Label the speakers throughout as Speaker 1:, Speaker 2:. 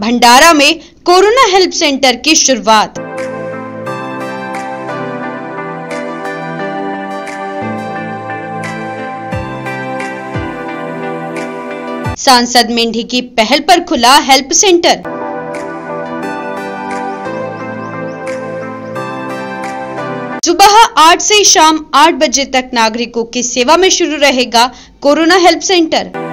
Speaker 1: भंडारा में corona help centre की शुरुआत। सांसद मेंढी की पहल पर खुला हेल्प सेंटर। सुबह आठ से शाम आठ बजे तक नागरिकों की सेवा में शुरू रहेगा कोरोना हेल्प सेंटर।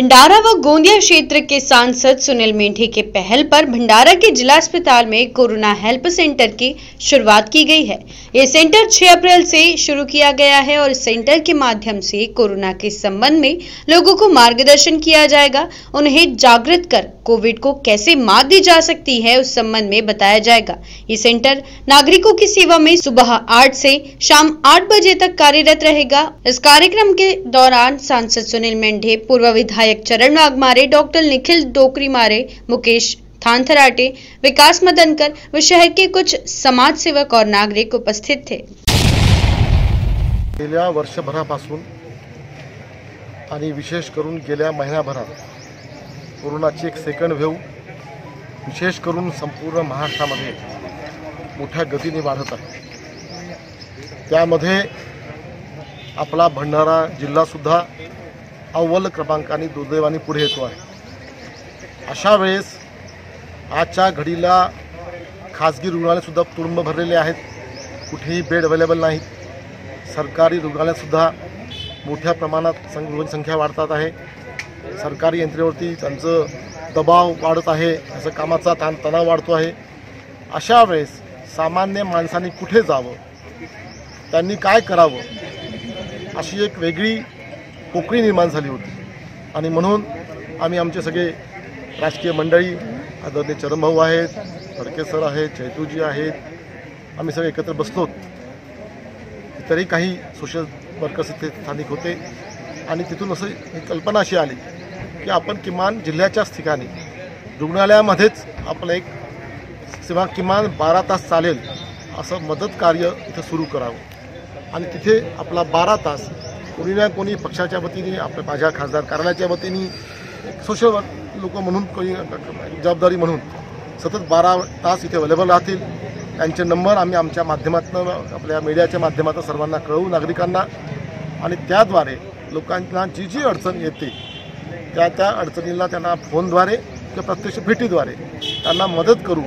Speaker 1: भंडारा व गोंदिया क्षेत्र के सांसद सुनील मेंढे के पहल पर भंडारा के जिला अस्पताल में कोरोना हेल्प सेंटर की शुरुआत की गई है। ये सेंटर 6 अप्रैल से शुरू किया गया है और सेंटर के माध्यम से कोरोना के संबंध में लोगों को मार्गदर्शन किया जाएगा। उन्हें जागृत कर कोविड को कैसे मात दी जा सकती है उस संबंध में बताया जाएगा। ये सेंटर नागरिकों की सेवा में सुबह आठ से शाम आठ बजे तक कार्यरत रहेगा। इस कार्यक्रम के दौरान सांसद सुनील मेंढे, पूर्व विधायक चरण वाघमारे डॉक्टर निखिल डोकरी मारे मुकेश थानथराटे विकास मदनकर व शहर के कुछ समाज सेवक और नागरिक उपस्थित थे।
Speaker 2: गेल्या वर्षभरापासून आणि विशेष करून गेल्या महिन्याभरात कोरोनाची एक सेकंड व्हेव विशेष करून संपूर्ण महाराष्ट्रामध्ये मोठ्या गतीने वाढत आहे. त्यामध्ये आपला भंडारा जिल्हासुद्धा अव्वल क्रमांकाने दुर्दैवाने पुढे येतो आहे. अशा वेळेस आजच्या घडीला खाजगी रुग्णालयसुद्धा तुडुंब भरलेले आहेत. कुठेही बेड अवेलेबल नाहीत. सरकारी रुग्णालयातसुद्धा मोठ्या प्रमाणात सं रुग्णसंख्या वाढतात आहे. सरकारी यंत्रेवरती त्यांचं दबाव वाढत आहे. त्याचं कामाचा ताण तणाव वाढतो आहे. अशा वेळेस सामान्य माणसाने कुठे जावं? त्यांनी काय करावं? अशी एक वेगळी पोकळी निर्माण झाली होती. आणि म्हणून आम्ही आमचे सगळे राजकीय मंडळी आदरणीय चरणभाऊ आहेत फडके सर आहेत चैतूजी आहेत आम्ही सगळे एकत्र बसलोत इतरही काही सोशल वर्कर्स इथे स्थानिक होते. आणि तिथून असं ही कल्पना अशी आली की आपण किमान जिल्ह्याच्याच ठिकाणी रुग्णालयामध्येच आपलं एक सेवा किमान बारा तास चालेल असं मदत कार्य इथं सुरू करावं. आणि तिथे आपला बारा तास कोणी ना कोणी पक्षाच्या वतीने आपल्या माझ्या खासदार कार्यालयाच्या वतीने सोशल वर्क लोक म्हणून कोणी जबाबदारी म्हणून सतत बारा तास इथे अवेलेबल राहतील. त्यांचे नंबर आम्ही आमच्या माध्यमातून आपल्या मीडियाच्या माध्यमातून सर्वांना कळवू नागरिकांना. आणि त्याद्वारे लोकांना जी जी अडचण येते त्या त्या अडचणीला त्यांना फोनद्वारे किंवा प्रत्यक्ष भेटीद्वारे त्यांना मदत करू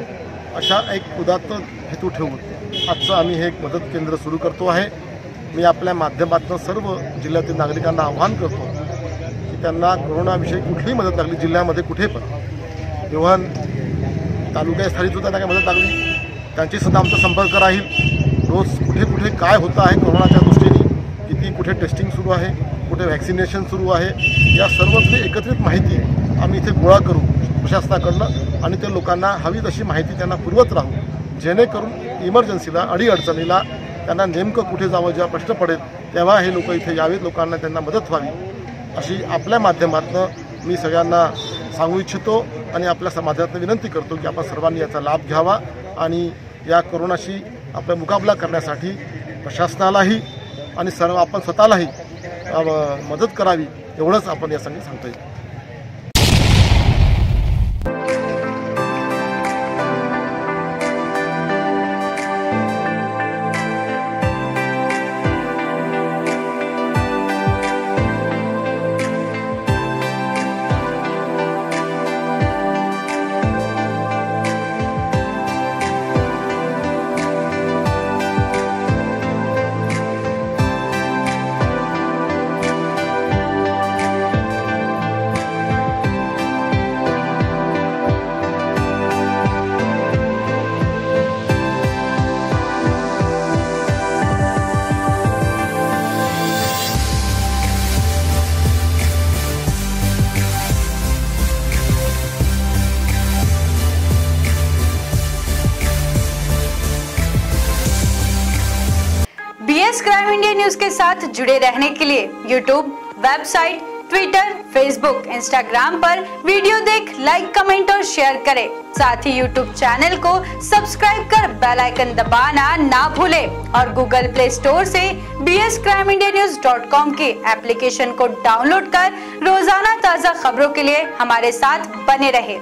Speaker 2: अशा एक उदात्त हेतू ठेवून आजचं आम्ही हे एक मदत केंद्र सुरू करतो आहे. मी आपल्या माध्यमातून सर्व जिल्ह्यातील नागरिकांना आव्हान करतो की त्यांना कोरोनाविषयी कुठलीही मदत लागली जिल्ह्यामध्ये कुठे पण. इव्हन तालुक्यास्थळी सुद्धा त्यांना मदत लागली त्यांची सुद्धा आमचा संपर्क राहील. रोज कुठे कुठे काय होतं आहे कोरोनाच्या दृष्टीने किती कुठे टेस्टिंग सुरू आहे कुठे व्हॅक्सिनेशन सुरू आहे या सर्वच एकत्रित माहिती आम्ही इथे गोळा करू प्रशासनाकडनं आणि ते लोकांना हवी तशी माहिती त्यांना पुरवत राहू. जेणेकरून इमर्जन्सीला अडीअडचणीला त्यांना नेमकं कुठे जावं जेव्हा प्रश्न पडेल तेव्हा हे लोक इथे यावेत. लोकांना त्यांना मदत व्हावी. अशी आपल्या माध्यमातून मी सगळ्यांना सांगू इच्छितो आणि आपल्या समाजातनं विनंती करतो की आपण सर्वांनी याचा लाभ घ्यावा आणि या कोरोनाशी आपला मुकाबला करण्यासाठी प्रशासनालाही आणि सर्व आपण स्वतःलाही मदत करावी एवढंच आपण या संगी सांगता येईल
Speaker 1: एस क्राइम इंडिया न्यूज़ के साथ जुड़े रहने के लिए YouTube website Twitter Facebook Instagram पर वीडियो देख लाइक कमेंट और शेयर करें। साथ ही यूट्यूब चैनल को सब्सक्राइब कर बेल आइकन दबाना ना भूले और गूगल प्ले स्टोर से B S crime India news dot com के एप्लीकेशन को डाउनलोड कर रोज़ाना ताज़ा खबरों के लिए हमारे साथ बने रहे।